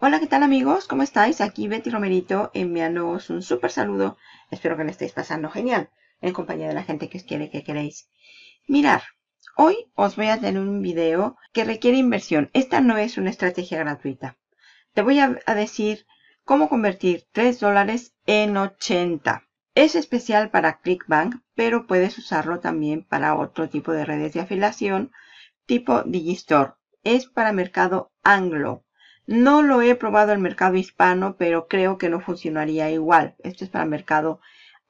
Hola, ¿qué tal amigos? ¿Cómo estáis? Aquí Betty Romerito enviándoos un súper saludo. Espero que le estéis pasando genial en compañía de la gente que os quiere que queréis. Mirar, hoy os voy a tener un video que requiere inversión. Esta no es una estrategia gratuita. Te voy a, a decir cómo convertir 3 dólares en 80. Es especial para ClickBank, pero puedes usarlo también para otro tipo de redes de afiliación tipo Digistore. Es para mercado anglo. No lo he probado en mercado hispano, pero creo que no funcionaría igual. Esto es para mercado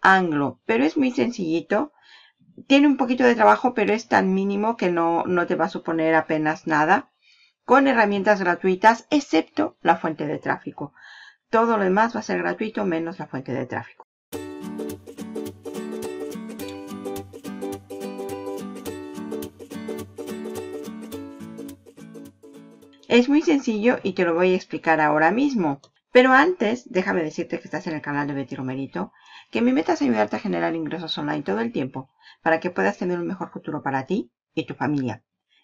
anglo, pero es muy sencillito. Tiene un poquito de trabajo, pero es tan mínimo que no, no te va a suponer apenas nada. Con herramientas gratuitas, excepto la fuente de tráfico. Todo lo demás va a ser gratuito, menos la fuente de tráfico. Es muy sencillo y te lo voy a explicar ahora mismo. Pero antes, déjame decirte que estás en el canal de Betty Romerito, que mi meta es ayudarte a generar ingresos online todo el tiempo para que puedas tener un mejor futuro para ti y tu familia.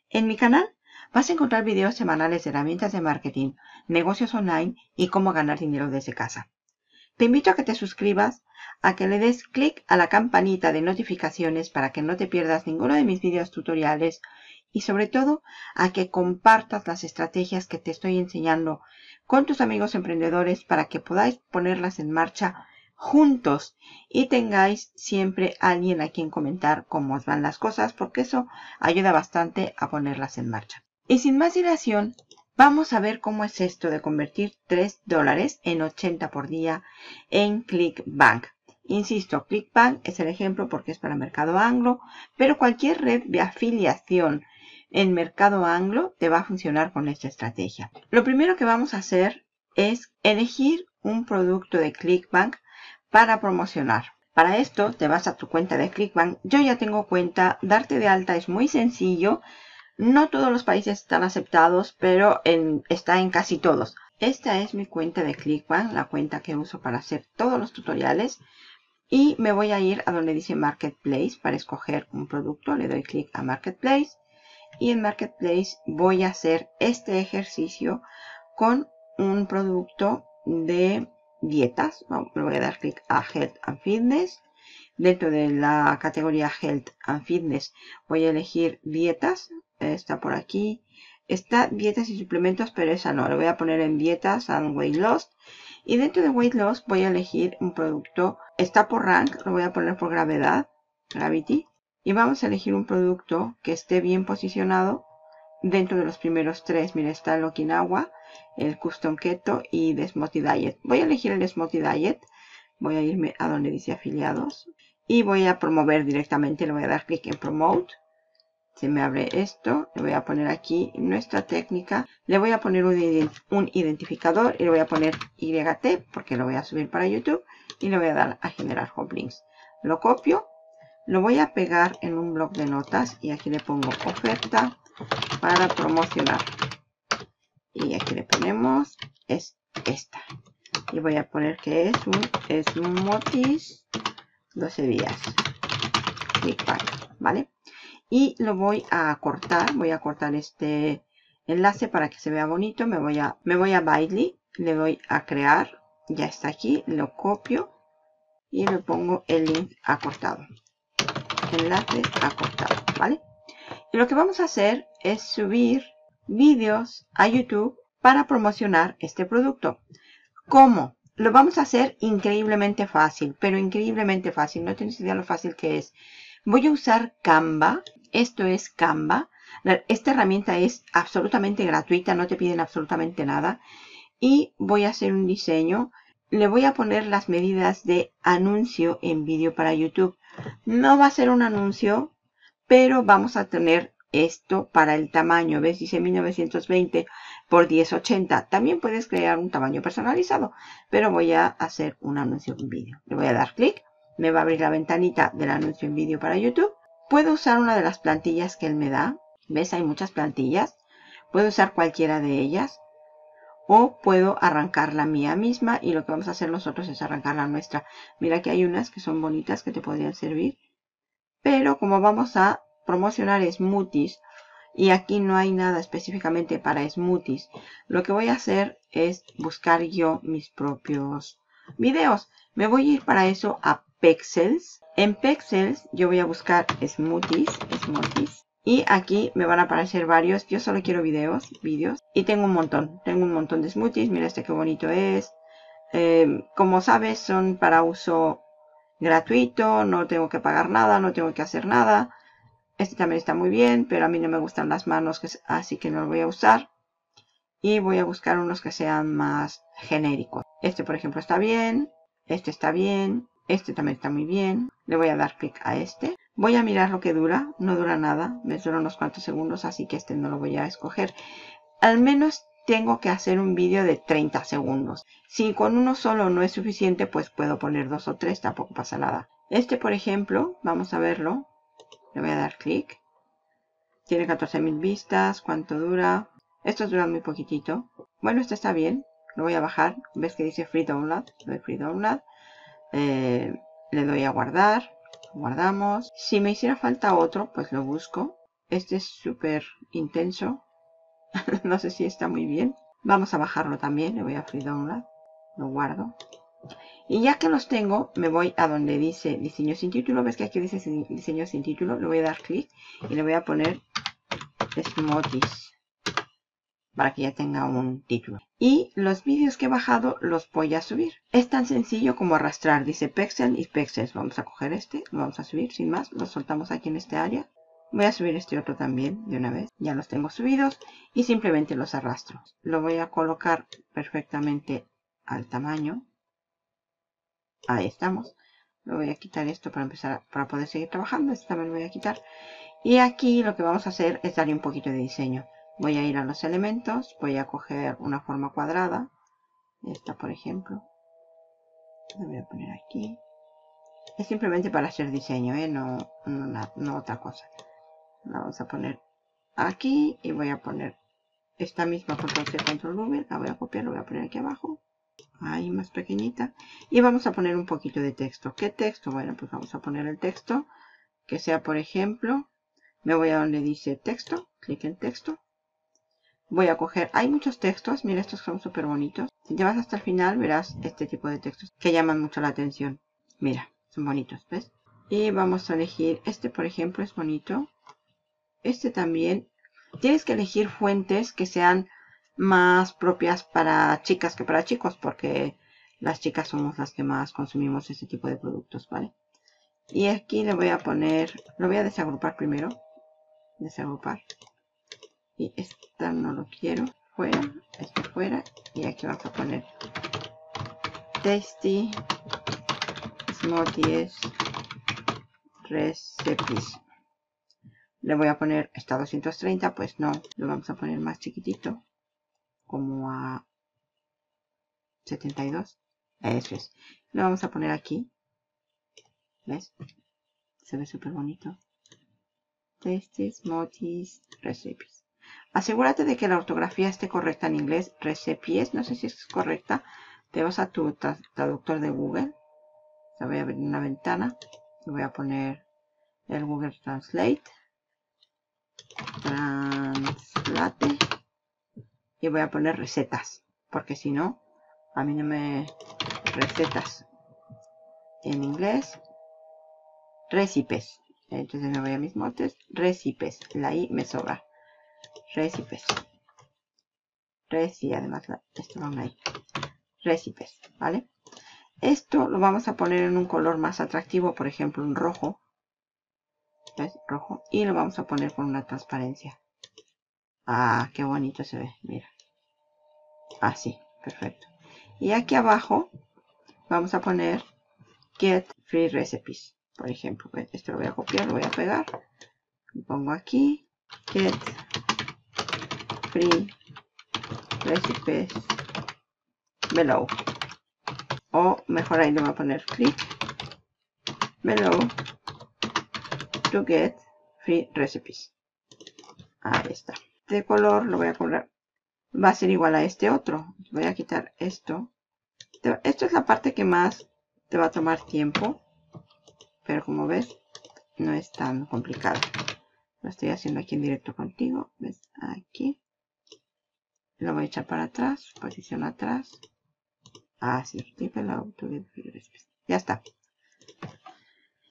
En mi canal vas a encontrar videos semanales de herramientas de marketing, negocios online y cómo ganar dinero desde casa. Te invito a que te suscribas, a que le des clic a la campanita de notificaciones para que no te pierdas ninguno de mis videos tutoriales y sobre todo a que compartas las estrategias que te estoy enseñando con tus amigos emprendedores para que podáis ponerlas en marcha juntos y tengáis siempre alguien a quien comentar cómo os van las cosas porque eso ayuda bastante a ponerlas en marcha. Y sin más dilación, vamos a ver cómo es esto de convertir 3 dólares en 80 por día en ClickBank. Insisto, ClickBank es el ejemplo porque es para mercado anglo, pero cualquier red de afiliación en mercado anglo te va a funcionar con esta estrategia. Lo primero que vamos a hacer es elegir un producto de ClickBank para promocionar. Para esto te vas a tu cuenta de ClickBank. Yo ya tengo cuenta, darte de alta es muy sencillo. No todos los países están aceptados, pero está en casi todos. Esta es mi cuenta de ClickBank, la cuenta que uso para hacer todos los tutoriales. Y me voy a ir a donde dice Marketplace para escoger un producto. Le doy clic a Marketplace y en Marketplace voy a hacer este ejercicio con un producto de dietas. Le voy a dar clic a Health and Fitness. Dentro de la categoría Health and Fitness voy a elegir dietas. Está por aquí. Está dietas y suplementos, pero esa no. Le voy a poner en dietas and weight loss. Y dentro de weight loss voy a elegir un producto. Está por rank. Lo voy a poner por gravedad. Gravity y vamos a elegir un producto que esté bien posicionado dentro de los primeros tres. Mira, está el Okinawa, el Custom Keto y The Smoothie Diet. Voy a elegir el Smoothie Diet. Voy a irme a donde dice afiliados. Y voy a promover directamente. Le voy a dar clic en Promote. Se me abre esto. Le voy a poner aquí nuestra técnica. Le voy a poner un, identificador y le voy a poner YT porque lo voy a subir para YouTube. Y le voy a dar a generar home links. Lo copio lo voy a pegar en un blog de notas y aquí le pongo oferta para promocionar. Y aquí le ponemos es esta. Y voy a poner que es un Smoothies 12 días. ¿vale? Y lo voy a cortar. Voy a cortar este enlace para que se vea bonito. Me voy a, me voy a Bitly. Le doy a crear. Ya está aquí. Lo copio. Y le pongo el link acortado enlace acortado, ¿vale? Y lo que vamos a hacer es subir vídeos a YouTube para promocionar este producto. ¿Cómo? Lo vamos a hacer increíblemente fácil, pero increíblemente fácil. No tienes idea lo fácil que es. Voy a usar Canva. Esto es Canva. Esta herramienta es absolutamente gratuita, no te piden absolutamente nada. Y voy a hacer un diseño. Le voy a poner las medidas de anuncio en vídeo para YouTube. No va a ser un anuncio, pero vamos a tener esto para el tamaño. ¿Ves? Dice 1920 por 1080. También puedes crear un tamaño personalizado, pero voy a hacer un anuncio en vídeo. Le voy a dar clic. Me va a abrir la ventanita del anuncio en vídeo para YouTube. Puedo usar una de las plantillas que él me da. ¿Ves? Hay muchas plantillas. Puedo usar cualquiera de ellas o puedo arrancar la mía misma y lo que vamos a hacer nosotros es arrancar la nuestra. Mira que hay unas que son bonitas que te podrían servir, pero como vamos a promocionar smoothies y aquí no hay nada específicamente para smoothies. Lo que voy a hacer es buscar yo mis propios videos. Me voy a ir para eso a Pexels. En Pexels yo voy a buscar smoothies. Y aquí me van a aparecer varios. Yo solo quiero videos, vídeos. Y tengo un montón. Tengo un montón de smoothies. Mira este qué bonito es. Eh, como sabes, son para uso gratuito. No tengo que pagar nada. No tengo que hacer nada. Este también está muy bien, pero a mí no me gustan las manos, así que no lo voy a usar. Y voy a buscar unos que sean más genéricos. Este, por ejemplo, está bien. Este está bien. Este también está muy bien. Le voy a dar clic a este. Voy a mirar lo que dura. No dura nada. Me dura unos cuantos segundos, así que este no lo voy a escoger. Al menos tengo que hacer un vídeo de 30 segundos. Si con uno solo no es suficiente, pues puedo poner dos o tres. Tampoco pasa nada. Este, por ejemplo, vamos a verlo. Le voy a dar clic. Tiene 14.000 vistas. ¿Cuánto dura? Estos duran muy poquitito. Bueno, este está bien. Lo voy a bajar. ¿Ves que dice Free Download? Le doy Free Download. Eh, le doy a guardar. Guardamos. Si me hiciera falta otro, pues lo busco. Este es súper intenso. no sé si está muy bien. Vamos a bajarlo también. Le voy a Free Download. Lo guardo. Y ya que los tengo, me voy a donde dice diseño sin título. ¿Ves que aquí dice diseño sin título? Le voy a dar clic y le voy a poner Smoothies para que ya tenga un título. Y los vídeos que he bajado los voy a subir. Es tan sencillo como arrastrar. Dice Pexel y Pexels. Vamos a coger este, lo vamos a subir sin más. Lo soltamos aquí en este área. Voy a subir este otro también de una vez. Ya los tengo subidos y simplemente los arrastro. Lo voy a colocar perfectamente al tamaño Ahí estamos. Me voy a quitar esto para empezar, para poder seguir trabajando. Esto también lo voy a quitar. Y aquí lo que vamos a hacer es darle un poquito de diseño. Voy a ir a los elementos. Voy a coger una forma cuadrada. Esta, por ejemplo. La voy a poner aquí. Es simplemente para hacer diseño, ¿eh? no, no, otra cosa. La vamos a poner aquí y voy a poner esta misma control C, control V. La voy a copiar, la voy a poner aquí abajo ahí más pequeñita y vamos a poner un poquito de texto ¿qué texto? bueno pues vamos a poner el texto que sea por ejemplo me voy a donde dice texto clic en texto voy a coger hay muchos textos mira estos son súper bonitos si te vas hasta el final verás este tipo de textos que llaman mucho la atención mira son bonitos ¿ves? y vamos a elegir este por ejemplo es bonito este también tienes que elegir fuentes que sean más propias para chicas que para chicos, porque las chicas somos las que más consumimos ese tipo de productos, ¿vale? Y aquí le voy a poner, lo voy a desagrupar primero, desagrupar. Y esta no lo quiero, fuera, este fuera, y aquí vamos a poner Tasty Smoothies Recipes. Le voy a poner esta 230, pues no, lo vamos a poner más chiquitito como a 72. Eso es. Lo vamos a poner aquí. ¿Ves? Se ve súper bonito. Testes, motis, recipes. Asegúrate de que la ortografía esté correcta en inglés. Recipes, no sé si es correcta. Te vas a tu traductor de Google. Te voy a abrir una ventana. Le voy a poner el Google Translate. Translate y voy a poner recetas porque si no a mí no me recetas en inglés recipes entonces me voy a mis motes recipes la i me sobra recipes reci además esto va ahí recipes vale esto lo vamos a poner en un color más atractivo por ejemplo un rojo rojo y lo vamos a poner con una transparencia ah qué bonito se ve mira Así, perfecto. Y aquí abajo vamos a poner Get Free Recipes. Por ejemplo, esto lo voy a copiar, lo voy a pegar. Lo pongo aquí. Get Free Recipes below. O mejor ahí lo voy a poner click below to get free recipes. Ahí está. De color lo voy a poner va a ser igual a este otro. Voy a quitar esto. Esto es la parte que más te va a tomar tiempo. Pero como ves, no es tan complicado. Lo estoy haciendo aquí en directo contigo. ¿Ves? Aquí. Lo voy a echar para atrás. Posición atrás. Así. Ya está.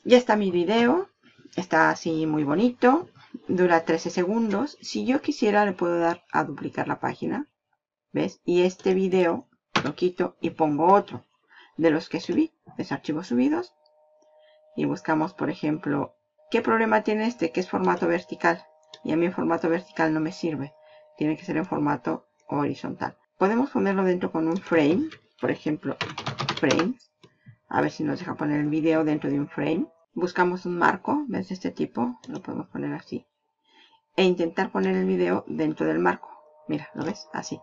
Ya está mi video. Está así muy bonito. Dura 13 segundos. Si yo quisiera le puedo dar a duplicar la página. ¿Ves? Y este video lo quito y pongo otro de los que subí. ¿Ves? Archivos subidos. Y buscamos, por ejemplo, ¿Qué problema tiene este? Que es formato vertical. Y a mí en formato vertical no me sirve. Tiene que ser en formato horizontal. Podemos ponerlo dentro con un frame. Por ejemplo, frame. A ver si nos deja poner el video dentro de un frame. Buscamos un marco. ¿Ves este tipo? Lo podemos poner así. E intentar poner el video dentro del marco. Mira, ¿lo ves? Así.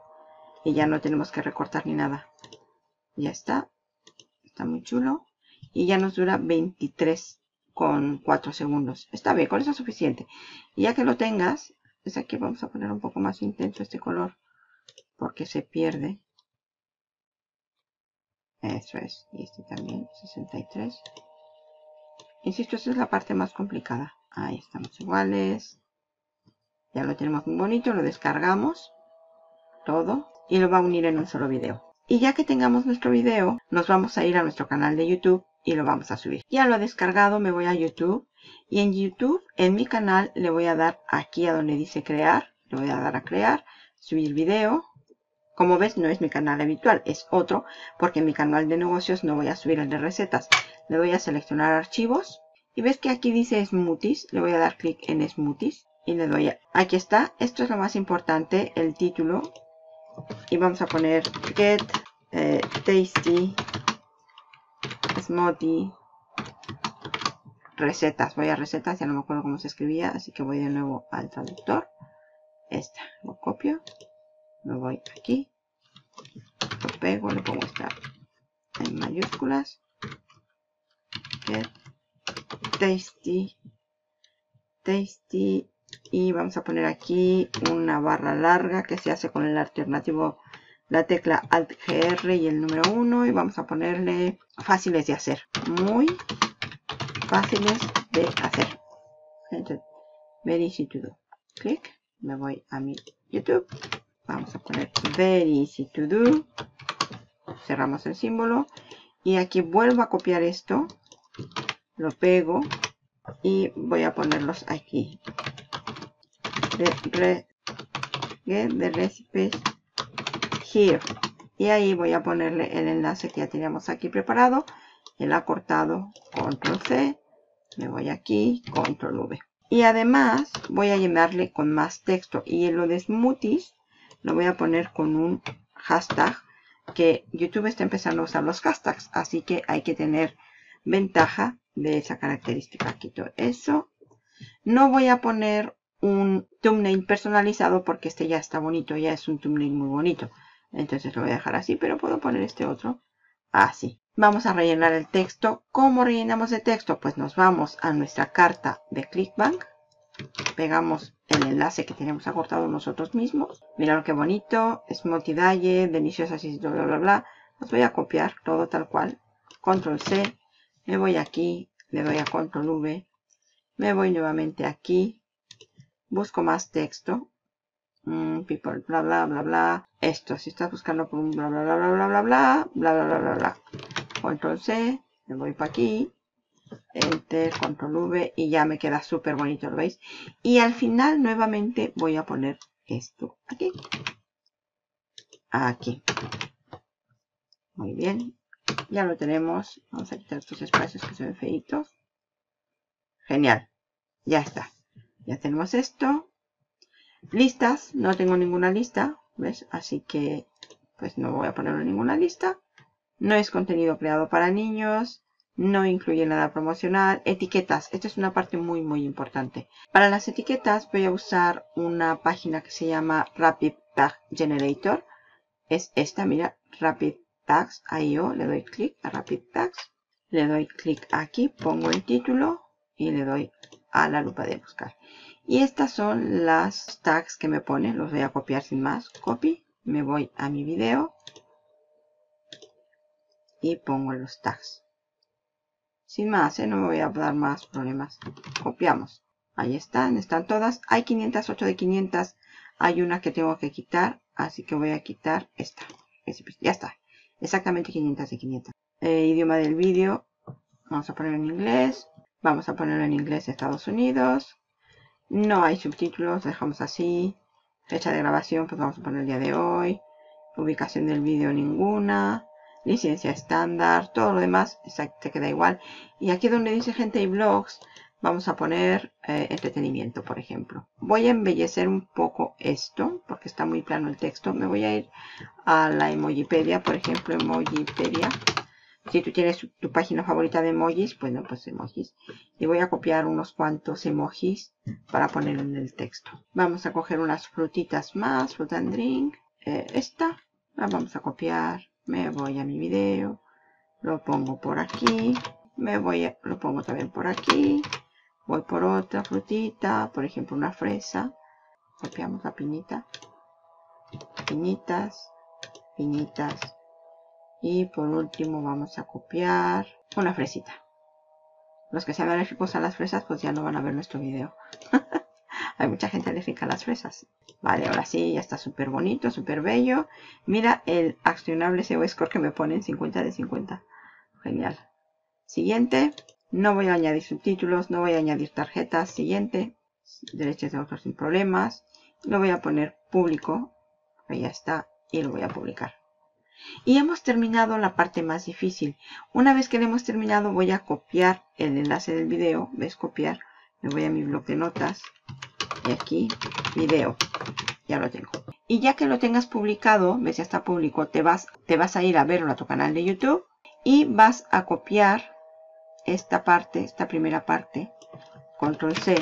Y ya no tenemos que recortar ni nada. Ya está. Está muy chulo. Y ya nos dura 23 con 4 segundos. Está bien, con eso es suficiente. Ya que lo tengas, es aquí vamos a poner un poco más intenso este color, porque se pierde. Eso es, y este también, 63. Insisto, esta es la parte más complicada. Ahí estamos iguales. Ya lo tenemos muy bonito, lo descargamos todo y lo va a unir en un solo video. Y ya que tengamos nuestro video, nos vamos a ir a nuestro canal de YouTube y lo vamos a subir. Ya lo he descargado, me voy a YouTube y en YouTube, en mi canal, le voy a dar aquí a donde dice crear, le voy a dar a crear, subir video. Como ves, no es mi canal habitual, es otro, porque en mi canal de negocios no voy a subir el de recetas. Le voy a seleccionar archivos y ves que aquí dice Smoothies, le voy a dar clic en Smoothies y le doy a... Aquí está, esto es lo más importante, el título. Y vamos a poner Get eh, Tasty smoothie, recetas. Voy a recetas, ya no me acuerdo cómo se escribía, así que voy de nuevo al traductor. Esta, lo copio, lo voy aquí, lo pego, le pongo esta en mayúsculas. tasty, tasty, y vamos a poner aquí una barra larga que se hace con el alternativo la tecla Alt GR y el número 1 y vamos a ponerle fáciles de hacer. Muy fáciles de hacer. Very easy to do. Clic, me voy a mi YouTube. Vamos a poner very easy to do. Cerramos el símbolo. Y aquí vuelvo a copiar esto. Lo pego. Y voy a ponerlos aquí. De, de recipes here. Y ahí voy a ponerle el enlace que ya teníamos aquí preparado. El acortado, control C. Me voy aquí, control V. Y además voy a llenarle con más texto. Y en lo de smoothies lo voy a poner con un hashtag que YouTube está empezando a usar los hashtags. Así que hay que tener ventaja de esa característica. Quito eso. No voy a poner un thumbnail personalizado porque este ya está bonito. Ya es un thumbnail muy bonito. Entonces lo voy a dejar así, pero puedo poner este otro así. Vamos a rellenar el texto. ¿Cómo rellenamos el texto? Pues nos vamos a nuestra carta de ClickBank. Pegamos el enlace que tenemos acortado nosotros mismos. Mirad qué bonito. Es multidalle, deliciosas y bla, bla, bla. Os voy a copiar todo tal cual. Control C. Me voy aquí. Le doy a Control V. Me voy nuevamente aquí. Busco más texto. Mm, people, bla, bla, bla, bla. Esto, si estás buscando por un bla, bla, bla, bla, bla, bla, bla, bla, bla, bla, bla, bla. Control C, me voy para aquí. Enter, Control V y ya me queda súper bonito, ¿lo veis? Y al final nuevamente voy a poner esto aquí. Aquí. Muy bien. Ya lo tenemos. Vamos a quitar estos espacios que se ven feitos. Genial. Ya está. Ya tenemos esto. Listas, no tengo ninguna lista, ¿ves? Así que pues no voy a ponerlo ninguna lista. No es contenido creado para niños, no incluye nada promocional. Etiquetas, esta es una parte muy muy importante. Para las etiquetas voy a usar una página que se llama Rapid Tag Generator. Es esta, mira, Rapid Tags, yo le doy clic a Rapid Tags. Le doy clic aquí, pongo el título y le doy a la lupa de buscar. Y estas son las tags que me pone. Los voy a copiar sin más. Copy. Me voy a mi video. Y pongo los tags. Sin más, ¿eh? no me voy a dar más problemas. Copiamos. Ahí están, están todas. Hay 508 de 500. Hay una que tengo que quitar, así que voy a quitar esta. Ya está. Exactamente 500 de 500. Eh, idioma del vídeo. Vamos a poner en inglés. Vamos a ponerlo en inglés Estados Unidos. No hay subtítulos, dejamos así. Fecha de grabación, pues vamos a poner el día de hoy. Ubicación del vídeo ninguna. Licencia estándar. Todo lo demás te queda igual. Y aquí donde dice gente y blogs, vamos a poner eh, entretenimiento, por ejemplo. Voy a embellecer un poco esto, porque está muy plano el texto. Me voy a ir a la Emojipedia, por ejemplo, Emojipedia. Si tú tienes tu página favorita de emojis, bueno, pues emojis. Y voy a copiar unos cuantos emojis para poner en el texto. Vamos a coger unas frutitas más, fruit and drink. Eh, esta la vamos a copiar. Me voy a mi video. Lo pongo por aquí. Me voy a, lo pongo también por aquí. Voy por otra frutita, por ejemplo una fresa. Copiamos la piñita. Piñitas, piñitas. Y por último vamos a copiar una fresita. Los que sean alérgicos a las fresas pues ya no van a ver nuestro video. Hay mucha gente alérgica a las fresas. Vale, ahora sí, ya está súper bonito, súper bello. Mira el accionable SEO score que me ponen 50 de 50. Genial. Siguiente. No voy a añadir subtítulos, no voy a añadir tarjetas. Siguiente, derechos de autor sin problemas. Lo voy a poner público, ahí ya está, y lo voy a publicar. Y hemos terminado la parte más difícil. Una vez que lo hemos terminado voy a copiar el enlace del video. ¿Ves? Copiar. Me voy a mi blog de notas. Y aquí, video. Ya lo tengo. Y ya que lo tengas publicado, ves, ya está público, te vas, te vas a ir a verlo a tu canal de YouTube. Y vas a copiar esta parte, esta primera parte, control C,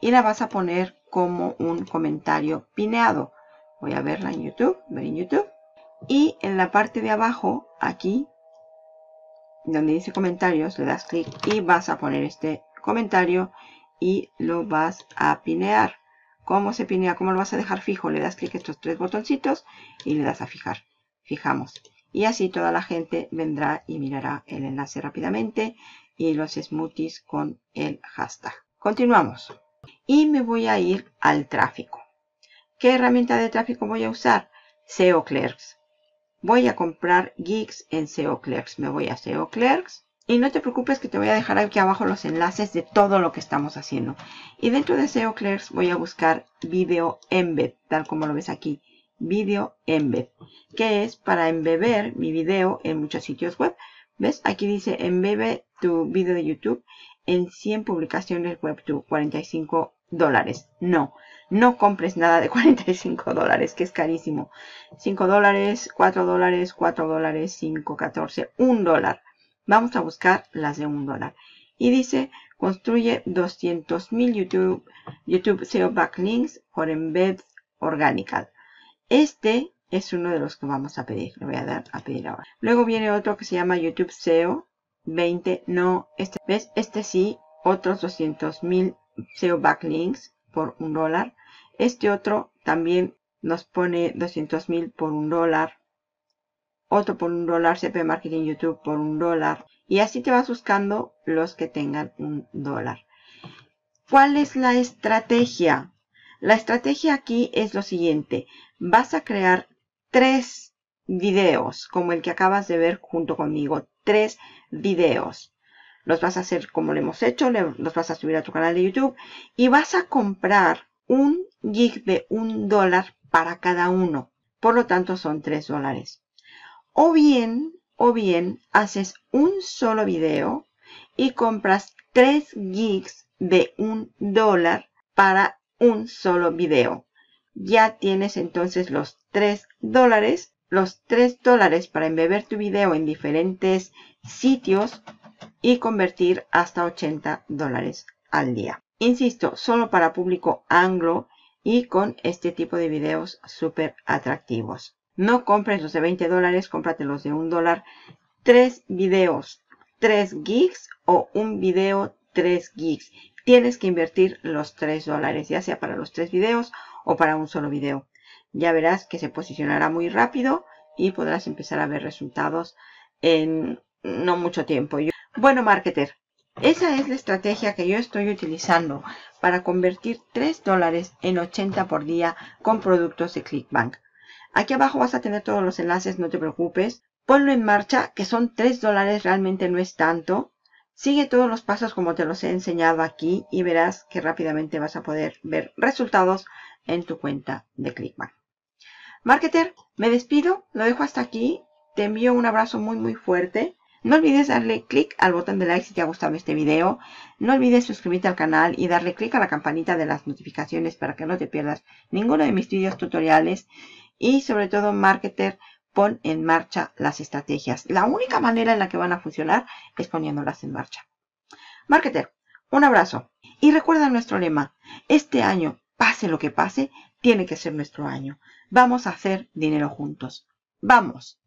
y la vas a poner como un comentario pineado. Voy a verla en YouTube, ver en YouTube. Y en la parte de abajo, aquí, donde dice comentarios, le das clic y vas a poner este comentario y lo vas a pinear. ¿Cómo se pinea? ¿Cómo lo vas a dejar fijo? Le das clic a estos tres botoncitos y le das a fijar. Fijamos. Y así toda la gente vendrá y mirará el enlace rápidamente y los smoothies con el hashtag. Continuamos. Y me voy a ir al tráfico. ¿Qué herramienta de tráfico voy a usar? SEO Clerks. Voy a comprar geeks en SEO Clerks. Me voy a SEO Clerks. Y no te preocupes que te voy a dejar aquí abajo los enlaces de todo lo que estamos haciendo. Y dentro de SEO Clerks voy a buscar Video Embed, tal como lo ves aquí. Video Embed, que es para embeber mi video en muchos sitios web. ¿Ves? Aquí dice embebe tu video de YouTube en 100 publicaciones web 45 dólares. No, no compres nada de 45 dólares, que es carísimo. 5 dólares, 4 dólares, 4 dólares, 5, 14, 1 dólar. Vamos a buscar las de 1 dólar. Y dice, construye 200.000 YouTube, YouTube SEO backlinks for embed organical. Este es uno de los que vamos a pedir. Le voy a dar a pedir ahora. Luego viene otro que se llama YouTube SEO 20. No, este, ¿ves? Este sí, otros 200 mil SEO backlinks por un dólar. Este otro también nos pone 200 mil por un dólar. Otro por un dólar, CP Marketing YouTube por un dólar. Y así te vas buscando los que tengan un dólar. ¿Cuál es la estrategia? La estrategia aquí es lo siguiente. Vas a crear tres videos, como el que acabas de ver junto conmigo. Tres videos. Los vas a hacer como lo hemos hecho, los vas a subir a tu canal de YouTube y vas a comprar un gig de un dólar para cada uno. Por lo tanto, son tres dólares. O bien, o bien, haces un solo video y compras tres gigs de un dólar para un solo video. Ya tienes entonces los 3 dólares, los 3 dólares para embeber tu video en diferentes sitios y convertir hasta 80 dólares al día. Insisto, solo para público anglo y con este tipo de videos súper atractivos. No compres los de 20 dólares, cómprate los de 1 dólar. 3 videos, 3 gigs o un video 3 gigs. Tienes que invertir los 3 dólares, ya sea para los 3 videos o para un solo video. Ya verás que se posicionará muy rápido y podrás empezar a ver resultados en no mucho tiempo. Bueno, marketer, Esa es la estrategia que yo estoy utilizando para convertir 3 dólares en 80 por día con productos de ClickBank. Aquí abajo vas a tener todos los enlaces, no te preocupes. Ponlo en marcha, que son 3 dólares, realmente no es tanto. Sigue todos los pasos como te los he enseñado aquí y verás que rápidamente vas a poder ver resultados en tu cuenta de ClickBank. Marketer, me despido, lo dejo hasta aquí. Te envío un abrazo muy muy fuerte. No olvides darle clic al botón de like si te ha gustado este video. No olvides suscribirte al canal y darle clic a la campanita de las notificaciones para que no te pierdas ninguno de mis videos tutoriales. Y sobre todo, marketer, pon en marcha las estrategias. La única manera en la que van a funcionar es poniéndolas en marcha. Marketer, un abrazo. Y recuerda nuestro lema. Este año, pase lo que pase, tiene que ser nuestro año. Vamos a hacer dinero juntos. ¡Vamos!